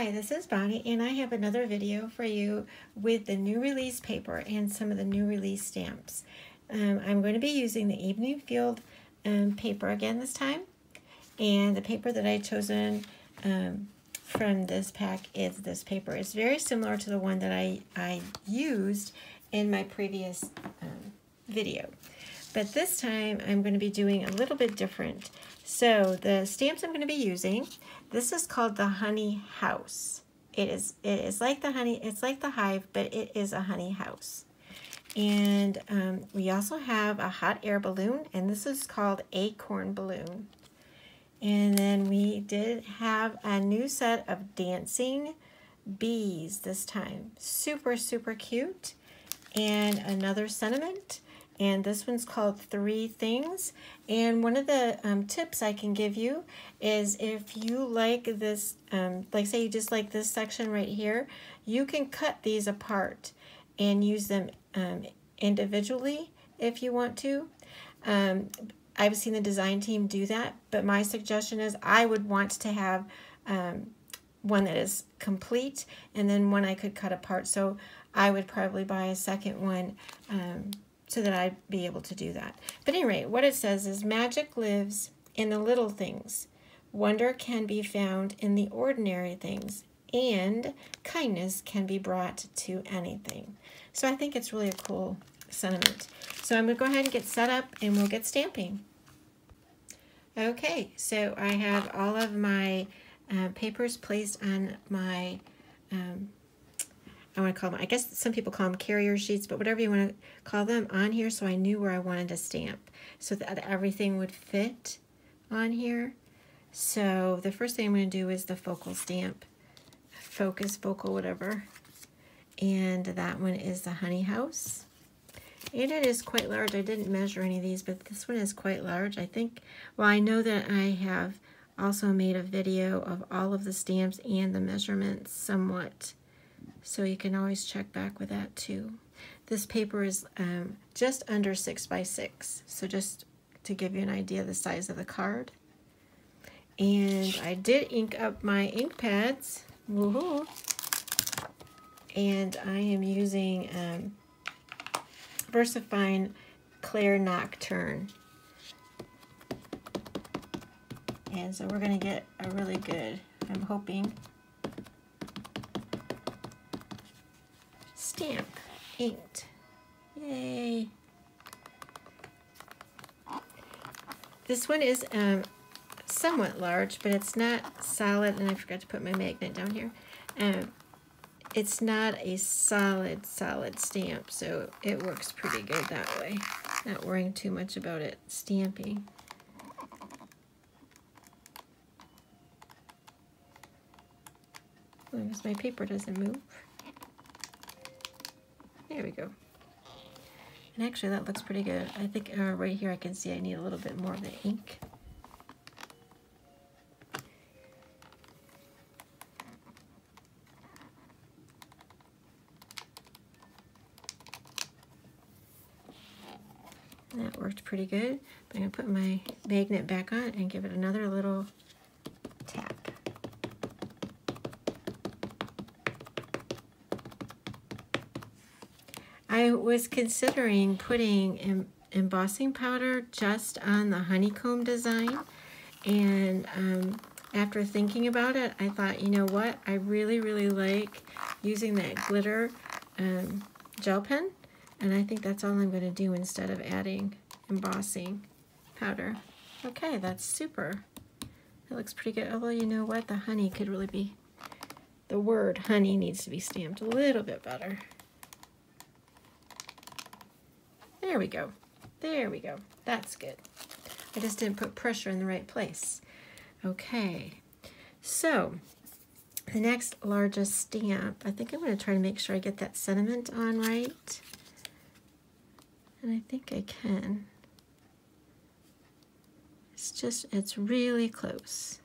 Hi, this is Bonnie, and I have another video for you with the new release paper and some of the new release stamps. Um, I'm going to be using the Evening Field um, paper again this time, and the paper that I chosen um, from this pack is this paper. It's very similar to the one that I, I used in my previous um, video. But this time I'm going to be doing a little bit different. So the stamps I'm going to be using, this is called the Honey House. It is it is like the honey, it's like the hive, but it is a honey house. And um, we also have a hot air balloon, and this is called Acorn Balloon. And then we did have a new set of dancing bees this time. Super, super cute. And another sentiment and this one's called Three Things. And one of the um, tips I can give you is if you like this, um, like say you just like this section right here, you can cut these apart and use them um, individually if you want to. Um, I've seen the design team do that, but my suggestion is I would want to have um, one that is complete and then one I could cut apart. So I would probably buy a second one um, so that I'd be able to do that. But anyway, what it says is magic lives in the little things. Wonder can be found in the ordinary things, and kindness can be brought to anything. So I think it's really a cool sentiment. So I'm to go ahead and get set up, and we'll get stamping. Okay, so I have all of my uh, papers placed on my um, I want to call them, I guess some people call them carrier sheets, but whatever you want to call them on here so I knew where I wanted to stamp so that everything would fit on here. So the first thing I'm going to do is the focal stamp, focus, focal, whatever. And that one is the honey house. And it is quite large. I didn't measure any of these, but this one is quite large. I think, well, I know that I have also made a video of all of the stamps and the measurements somewhat so you can always check back with that too. This paper is um, just under six by six. So just to give you an idea of the size of the card. And I did ink up my ink pads. Woohoo! And I am using um, VersaFine Clair Nocturne. And so we're going to get a really good, I'm hoping, stamp inked. Yay. This one is um, somewhat large, but it's not solid, and I forgot to put my magnet down here. Um, it's not a solid, solid stamp, so it works pretty good that way. Not worrying too much about it stamping. As long as my paper doesn't move. We go. And actually that looks pretty good. I think uh, right here I can see I need a little bit more of the ink. That worked pretty good. I'm going to put my magnet back on and give it another little I was considering putting em embossing powder just on the honeycomb design and um, after thinking about it I thought you know what I really really like using that glitter um, gel pen and I think that's all I'm going to do instead of adding embossing powder. Okay, that's super. It looks pretty good, although you know what, the honey could really be, the word honey needs to be stamped a little bit better. There we go. There we go. That's good. I just didn't put pressure in the right place. Okay, so the next largest stamp, I think I'm going to try to make sure I get that sentiment on right. And I think I can. It's just, it's really close.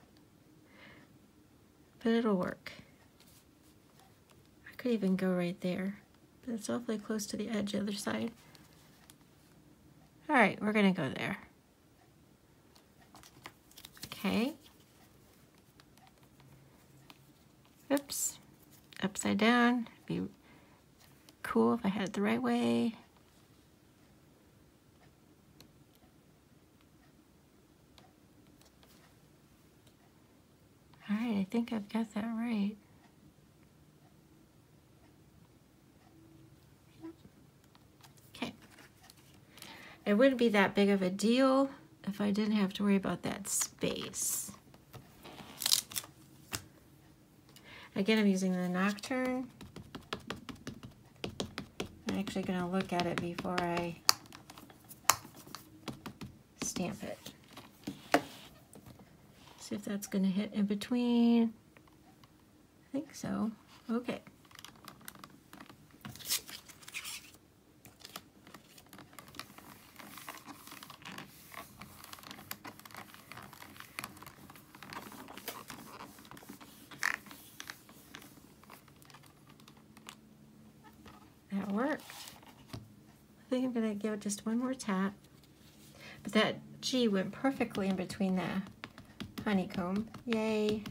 But it'll work. I could even go right there. But it's awfully close to the edge the other side. All right, we're gonna go there. Okay. Oops, upside down. Be cool if I had it the right way. All right, I think I've got that right. Okay. It wouldn't be that big of a deal if I didn't have to worry about that space. Again, I'm using the Nocturne. I'm actually going to look at it before I stamp it. See if that's going to hit in between. I think so. Okay. That worked. I think I'm to give it just one more tap. But that G went perfectly in between the honeycomb. Yay.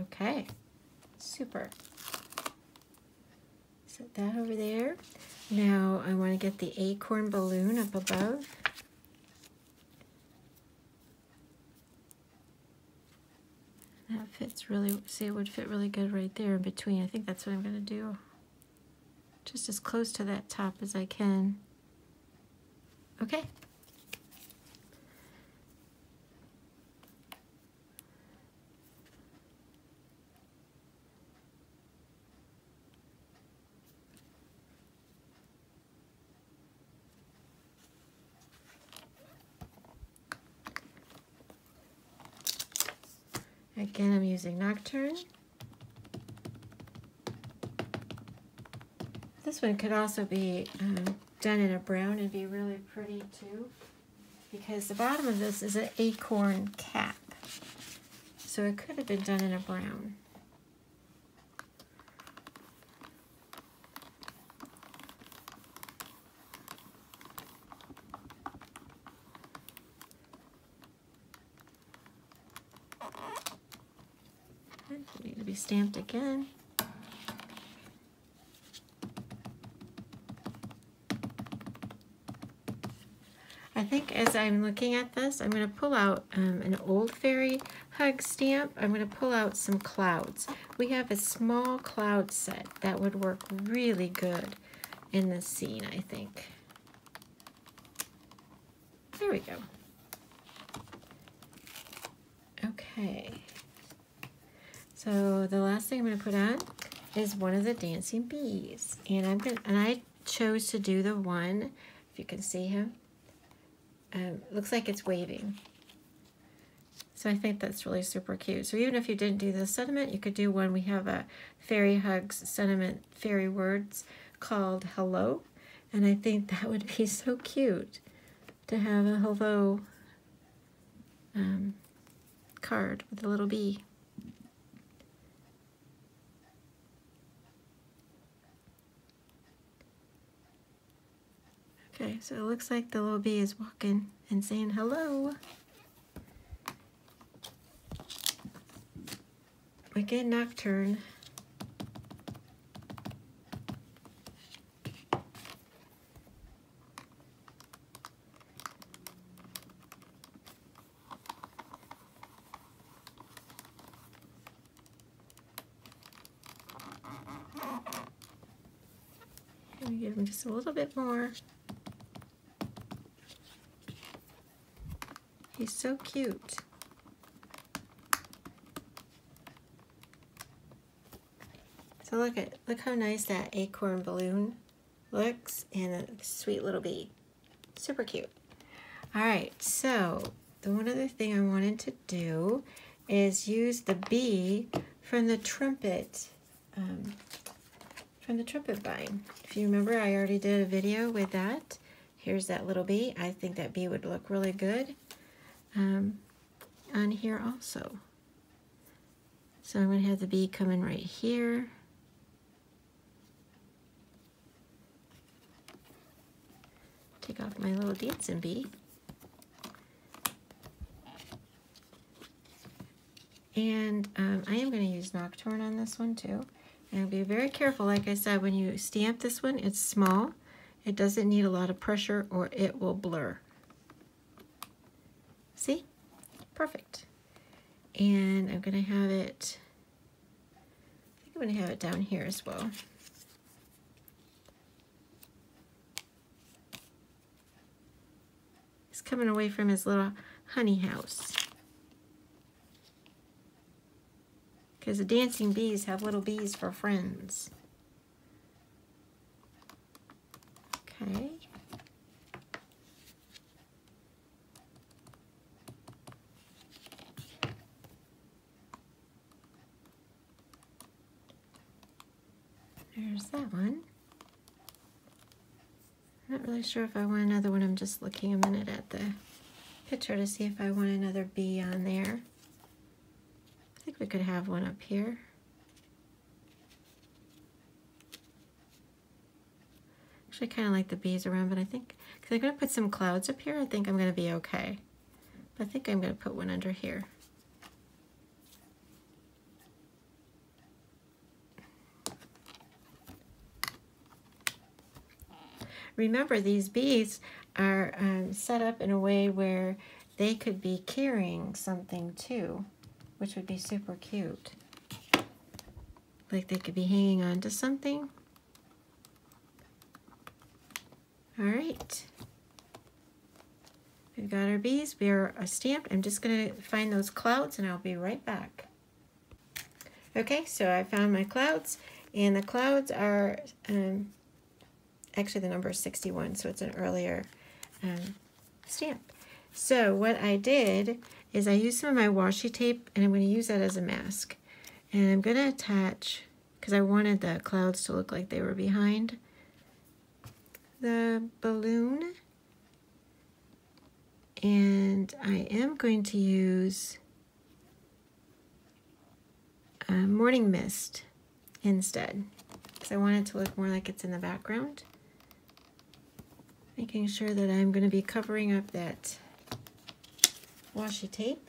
Okay, super. Set that over there. Now I want to get the acorn balloon up above. Really, see it would fit really good right there in between. I think that's what I'm going to do. Just as close to that top as I can. Okay. Again, I'm using Nocturne. This one could also be um, done in a brown and be really pretty too, because the bottom of this is an acorn cap. So it could have been done in a brown. Need to be stamped again. I think as I'm looking at this, I'm going to pull out um, an old fairy hug stamp. I'm going to pull out some clouds. We have a small cloud set that would work really good in this scene, I think. There we go. Okay. So the last thing I'm going to put on is one of the dancing bees. And I'm going and I chose to do the one, if you can see him. Um, looks like it's waving. So I think that's really super cute. So even if you didn't do the sentiment, you could do one. We have a Fairy Hugs sentiment fairy words called Hello. And I think that would be so cute to have a hello um, card with a little bee. Okay, so it looks like the little bee is walking and saying hello. Wicked Nocturne. give him just a little bit more. He's so cute. So look at look how nice that acorn balloon looks and a sweet little bee. Super cute. All right, so the one other thing I wanted to do is use the bee from the trumpet um, from the trumpet vine. If you remember, I already did a video with that. Here's that little bee. I think that bee would look really good um, on here also. So I'm going to have the bee coming right here. Take off my little dancing bee. And um, I am going to use Nocturne on this one too. And be very careful, like I said, when you stamp this one, it's small. It doesn't need a lot of pressure or it will blur. See? Perfect. And I'm going to have it, I think I'm going to have it down here as well. He's coming away from his little honey house. Because the dancing bees have little bees for friends. Okay. There's that one. I'm not really sure if I want another one. I'm just looking a minute at the picture to see if I want another bee on there I think we could have one up here. Actually, I kind of like the bees around, but I think, because I'm going to put some clouds up here, I think I'm going to be okay. But I think I'm going to put one under here. Remember, these bees are um, set up in a way where they could be carrying something too which would be super cute. Like they could be hanging on to something. All right. We've got our bees. We are stamped. I'm just going to find those clouds and I'll be right back. Okay, so I found my clouds and the clouds are, um, actually the number is 61, so it's an earlier um, stamp. So what I did is I used some of my washi tape and I'm going to use that as a mask. And I'm going to attach, because I wanted the clouds to look like they were behind the balloon. And I am going to use a morning mist instead, because I want it to look more like it's in the background. Making sure that I'm going to be covering up that washi tape.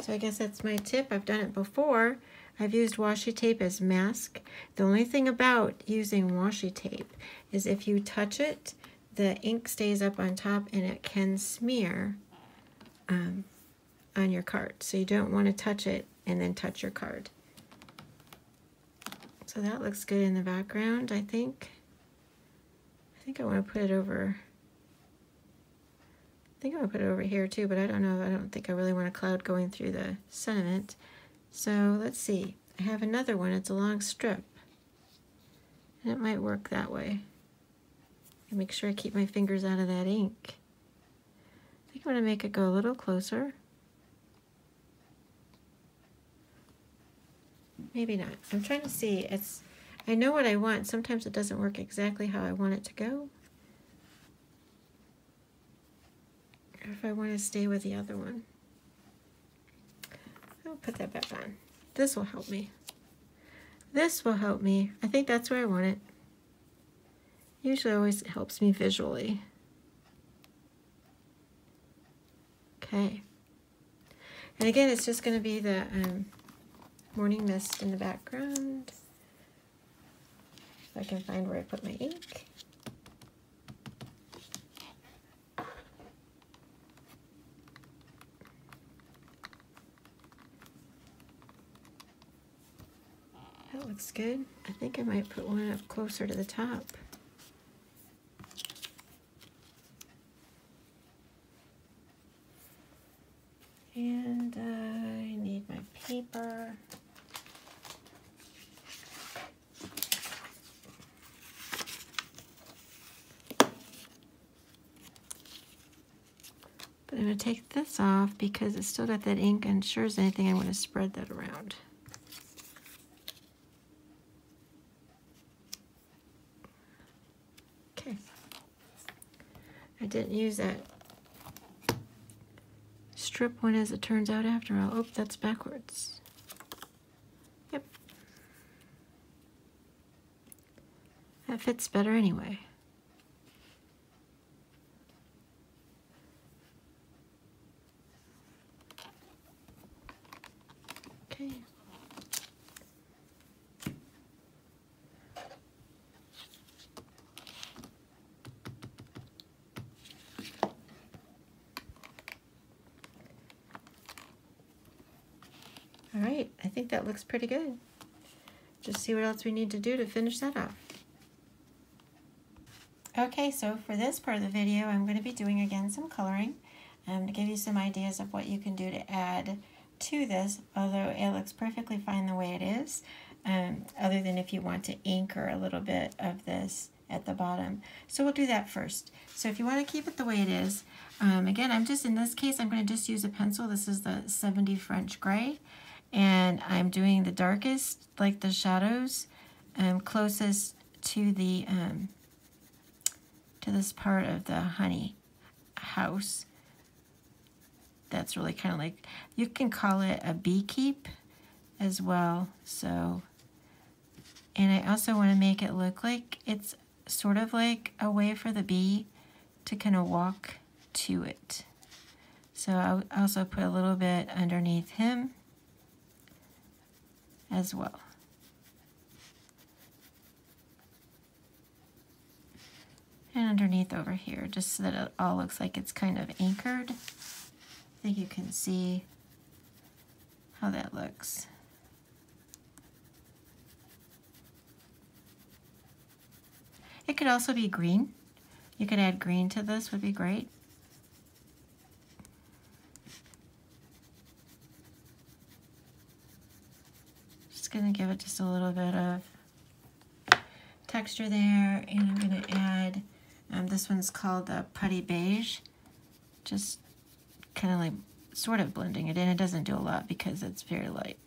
So I guess that's my tip. I've done it before. I've used washi tape as mask. The only thing about using washi tape is if you touch it, the ink stays up on top and it can smear um, on your card. So you don't want to touch it and then touch your card. So that looks good in the background, I think I think I want to put it over, I think I want to put it over here too, but I don't know. I don't think I really want a cloud going through the sentiment. So let's see. I have another one. It's a long strip. And it might work that way. Make sure I keep my fingers out of that ink. I think I'm going to make it go a little closer. Maybe not. I'm trying to see. It's I know what I want. Sometimes it doesn't work exactly how I want it to go. If I want to stay with the other one. I'll put that back on. This will help me. This will help me. I think that's where I want it. Usually always helps me visually. Okay. And again, it's just going to be the um, morning mist in the background. If I can find where I put my ink. That looks good. I think I might put one up closer to the top. And I need my paper. But I'm going to take this off because it's still got that ink and sure as anything I want to spread that around. Okay. I didn't use that strip one as it turns out after all. Oh, that's backwards. Yep. That fits better anyway. Looks pretty good. Just see what else we need to do to finish that off. Okay, so for this part of the video, I'm going to be doing again some coloring um, to give you some ideas of what you can do to add to this, although it looks perfectly fine the way it is, um, other than if you want to anchor a little bit of this at the bottom. So we'll do that first. So if you want to keep it the way it is, um, again, I'm just, in this case, I'm going to just use a pencil. This is the 70 French Gray and I'm doing the darkest, like the shadows, um, closest to the um, to this part of the honey house. That's really kind of like, you can call it a bee keep as well. So, and I also want to make it look like it's sort of like a way for the bee to kind of walk to it. So I'll also put a little bit underneath him as well. And underneath over here, just so that it all looks like it's kind of anchored. I think you can see how that looks. It could also be green. You could add green to this, would be great. Going to give it just a little bit of texture there. And I'm going to add, um, this one's called the Putty Beige. Just kind of like sort of blending it in. It doesn't do a lot because it's very light.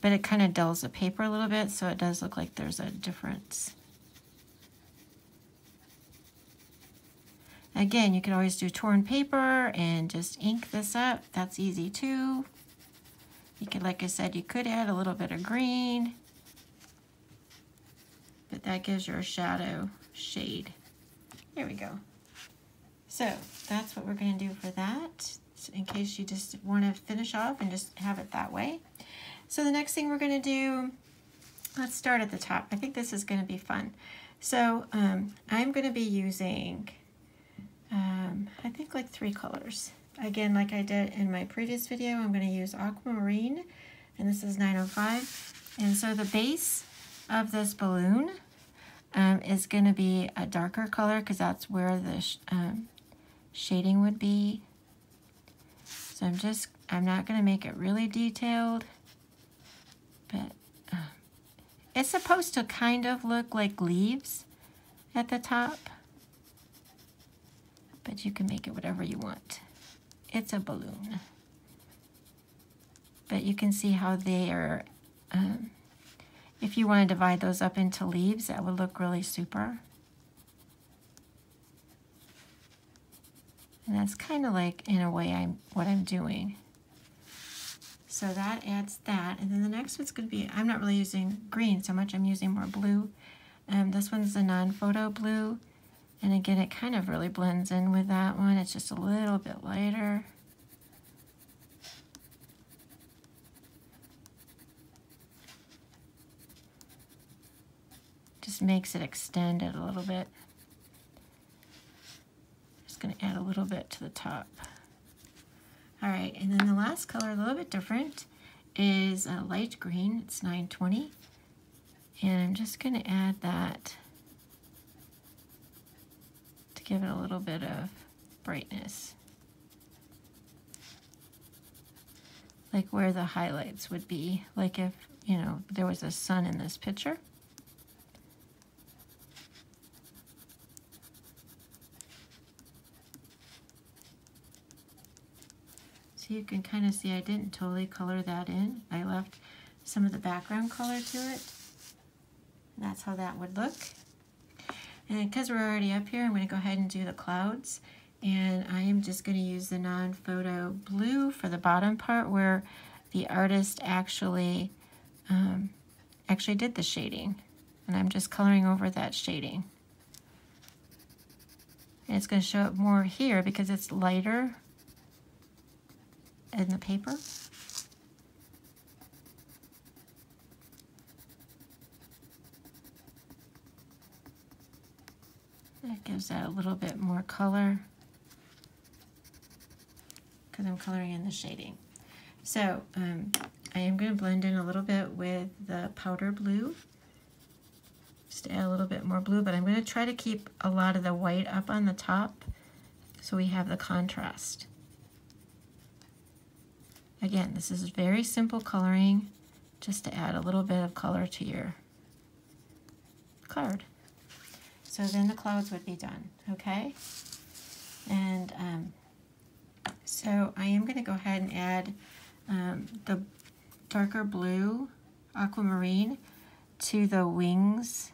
But it kind of dulls the paper a little bit, so it does look like there's a difference. Again, you can always do torn paper and just ink this up. That's easy too. You could, like I said, you could add a little bit of green, but that gives your shadow shade. There we go. So that's what we're going to do for that, in case you just want to finish off and just have it that way. So the next thing we're going to do, let's start at the top. I think this is going to be fun. So um, I'm going to be using, um, I think like three colors. Again, like I did in my previous video, I'm going to use aquamarine, and this is 905. And so the base of this balloon um, is going to be a darker color because that's where the sh um, shading would be. So I'm just, I'm not going to make it really detailed, but uh, it's supposed to kind of look like leaves at the top, but you can make it whatever you want it's a balloon. But you can see how they are, um, if you want to divide those up into leaves, that would look really super. And that's kind of like, in a way, I'm what I'm doing. So that adds that. And then the next one's going to be, I'm not really using green so much, I'm using more blue. Um, this one's a non-photo blue. And again, it kind of really blends in with that one. It's just a little bit lighter. Just makes it extend it a little bit. Just to add a little bit to the top. All right, and then the last color, a little bit different, is a light green. It's 920. And I'm just to add that to give it a little bit of brightness. Like where the highlights would be, like if, you know, there was a sun in this picture. So you can kind of see I didn't totally color that in. I left some of the background color to it. And that's how that would look. And because we're already up here, I'm going to go ahead and do the clouds. And I am just going to use the non-photo blue for the bottom part where the artist actually um, actually did the shading. And I'm just coloring over that shading. And it's going to show up more here because it's lighter in the paper. Gives that a little bit more color because I'm coloring in the shading. So um, I am going to blend in a little bit with the powder blue. Just add a little bit more blue, but I'm going to try to keep a lot of the white up on the top so we have the contrast. Again, this is very simple coloring just to add a little bit of color to your card. So then the clouds would be done, okay? And um, so I am going to go ahead and add um, the darker blue aquamarine to the wings,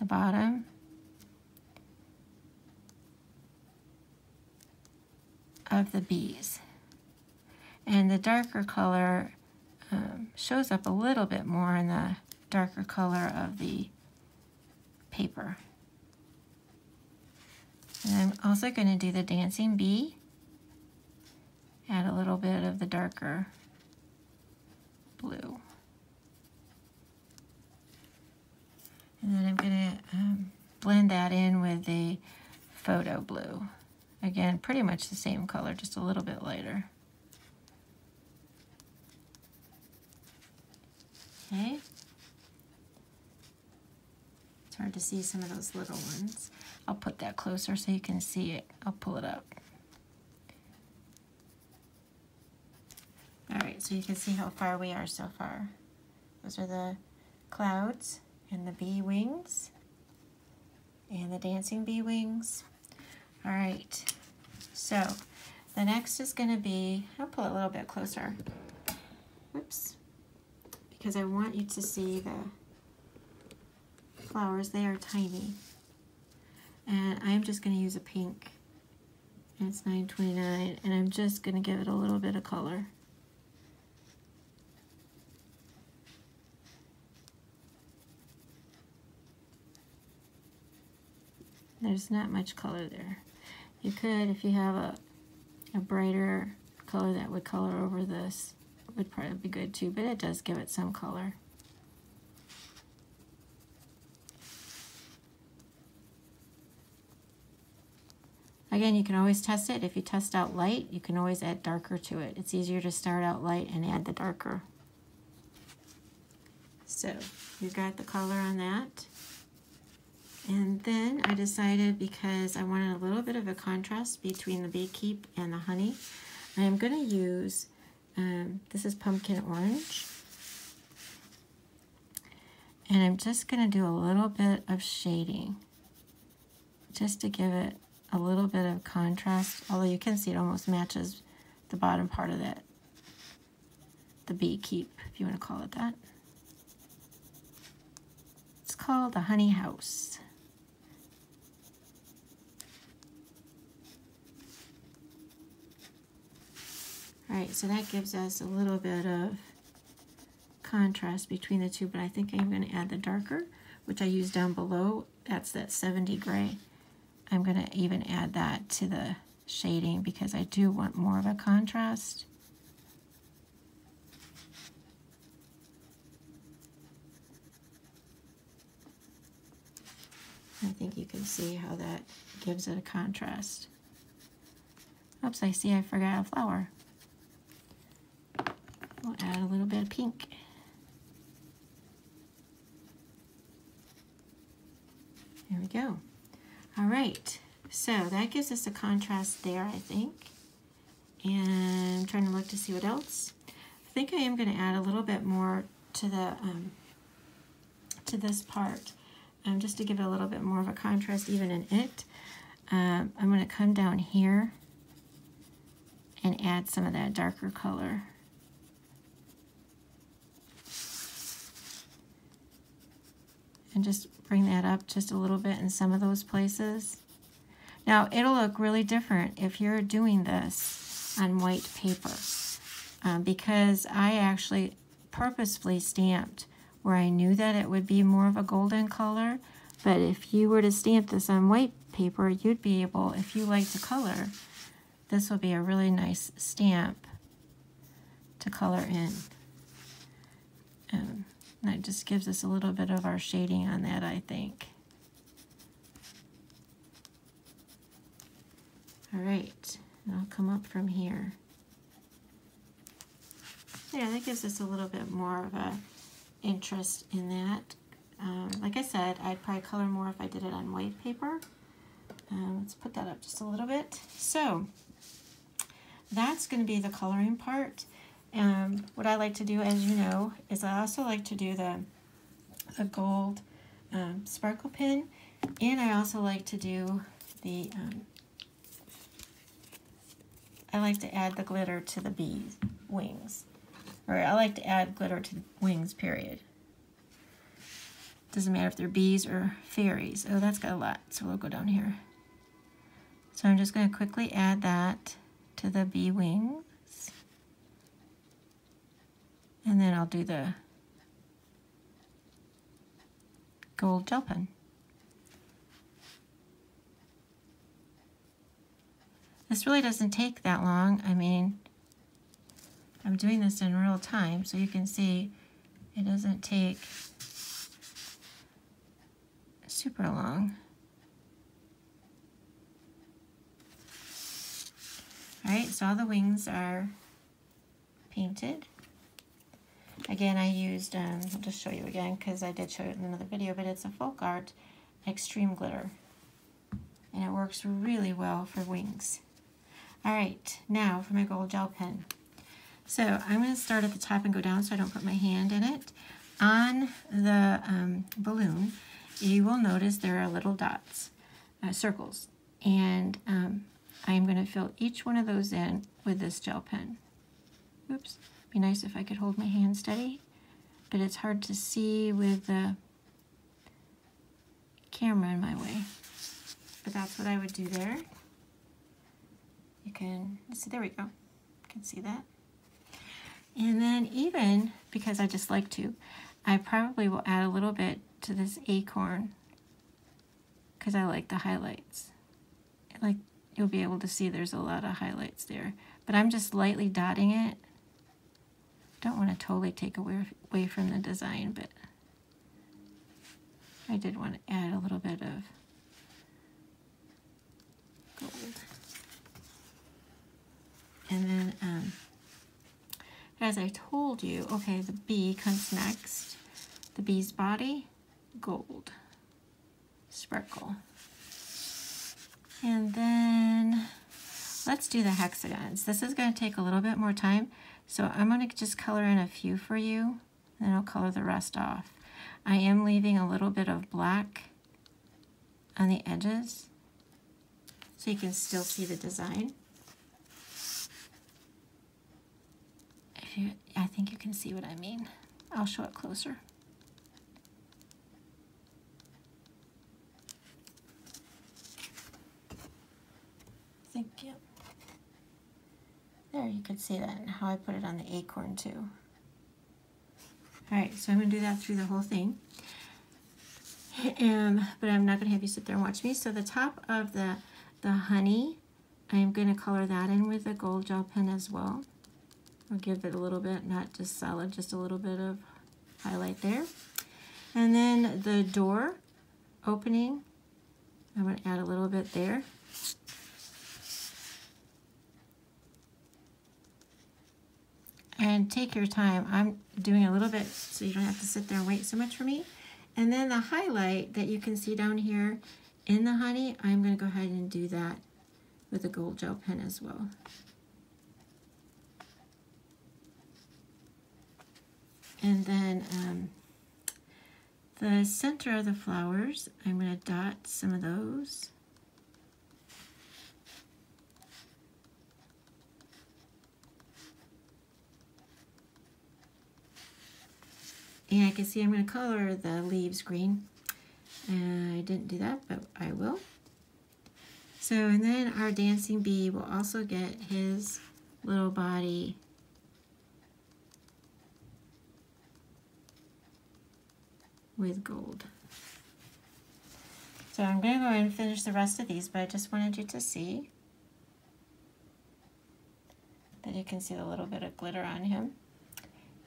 the bottom. of the bees. And the darker color um, shows up a little bit more in the darker color of the paper. And I'm also going to do the dancing bee. Add a little bit of the darker blue. And then I'm going to um, blend that in with the photo blue. Again, pretty much the same color, just a little bit lighter. Okay. It's hard to see some of those little ones. I'll put that closer so you can see it. I'll pull it up. All right, so you can see how far we are so far. Those are the clouds and the bee wings and the dancing bee wings. All right, so the next is gonna be, I'll pull it a little bit closer. Whoops, because I want you to see the flowers. They are tiny. And I'm just gonna use a pink. And it's 9.29, and I'm just gonna give it a little bit of color. There's not much color there. You could, if you have a, a brighter color that would color over this, would probably be good too, but it does give it some color. Again, you can always test it. If you test out light, you can always add darker to it. It's easier to start out light and add the darker. So, you got the color on that. And then I decided because I wanted a little bit of a contrast between the bee keep and the honey, I am going to use, um, this is pumpkin orange. And I'm just going to do a little bit of shading just to give it a little bit of contrast, although you can see it almost matches the bottom part of that, the bee keep, if you want to call it that. It's called the honey house. All right, so that gives us a little bit of contrast between the two, but I think I'm going to add the darker, which I use down below. That's that 70 gray. I'm going to even add that to the shading because I do want more of a contrast. I think you can see how that gives it a contrast. Oops, I see I forgot a flower. We'll add a little bit of pink. There we go. All right, so that gives us a contrast there, I think. And I'm trying to look to see what else. I think I am going to add a little bit more to the um, to this part, um, just to give it a little bit more of a contrast even in it. Um, I'm going to come down here and add some of that darker color. And just bring that up just a little bit in some of those places. Now, it'll look really different if you're doing this on white paper um, because I actually purposefully stamped where I knew that it would be more of a golden color. But if you were to stamp this on white paper, you'd be able, if you like to color, this will be a really nice stamp to color in. Um, that just gives us a little bit of our shading on that, I think. All right, I'll come up from here. Yeah, that gives us a little bit more of a interest in that. Um, like I said, I'd probably color more if I did it on white paper. Um, let's put that up just a little bit. So that's going to be the coloring part. Um, what I like to do, as you know, is I also like to do the, the gold um, sparkle pin, and I also like to do the, um, I like to add the glitter to the bees wings. Or I like to add glitter to the wings, period. Doesn't matter if they're bees or fairies. Oh, that's got a lot, so we'll go down here. So I'm just going to quickly add that to the bee wings. And then I'll do the gold gel pen. This really doesn't take that long. I mean, I'm doing this in real time, so you can see it doesn't take super long. All right, so all the wings are painted. Again, I used, um, I'll just show you again because I did show it in another video, but it's a Folk Art Extreme Glitter. And it works really well for wings. All right, now for my gold gel pen. So I'm going to start at the top and go down so I don't put my hand in it. On the um, balloon, you will notice there are little dots, uh, circles. And um, I'm going to fill each one of those in with this gel pen. Oops. Be nice if I could hold my hand steady, but it's hard to see with the camera in my way. But that's what I would do there. You can see, there we go. You can see that. And then even, because I just like to, I probably will add a little bit to this acorn because I like the highlights. Like you'll be able to see there's a lot of highlights there. But I'm just lightly dotting it don't want to totally take away, away from the design, but I did want to add a little bit of gold. And then, um, as I told you, okay, the bee comes next. The bee's body, gold, sparkle. And then let's do the hexagons. This is going to take a little bit more time so I'm going to just color in a few for you, then I'll color the rest off. I am leaving a little bit of black on the edges so you can still see the design. If you, I think you can see what I mean. I'll show it closer. Thank you. There, you can see that and how I put it on the acorn too. Alright, so I'm to do that through the whole thing. Um, but I'm not to have you sit there and watch me. So the top of the, the honey, I'm to color that in with a gold gel pen as well. I'll give it a little bit, not just solid, just a little bit of highlight there. And then the door opening, I'm to add a little bit there. And take your time. I'm doing a little bit so you don't have to sit there and wait so much for me. And then the highlight that you can see down here in the honey, I'm going to go ahead and do that with a gold gel pen as well. And then um, the center of the flowers, I'm going to dot some of those. And I can see I'm going to color the leaves green. And I didn't do that, but I will. So, and then our dancing bee will also get his little body with gold. So I'm going to go ahead and finish the rest of these, but I just wanted you to see that you can see a little bit of glitter on him.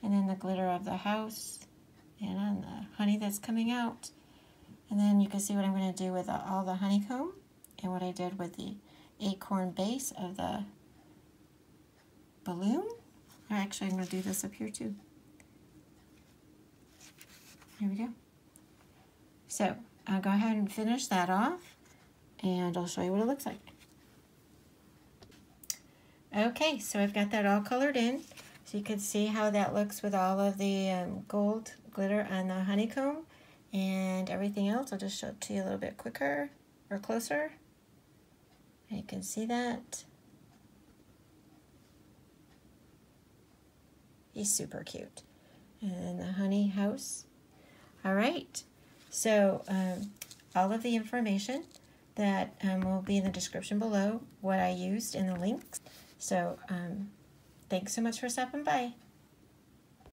And then the glitter of the house and on the honey that's coming out. And then you can see what I'm going to do with all the honeycomb and what I did with the acorn base of the balloon. Actually, I'm going to do this up here too. Here we go. So I'll go ahead and finish that off and I'll show you what it looks like. Okay, so I've got that all colored in. So you can see how that looks with all of the um, gold glitter on the honeycomb and everything else. I'll just show it to you a little bit quicker or closer. You can see that. He's super cute. And the honey house. All right. So um, all of the information that um, will be in the description below, what I used in the links. So um, thanks so much for stopping by.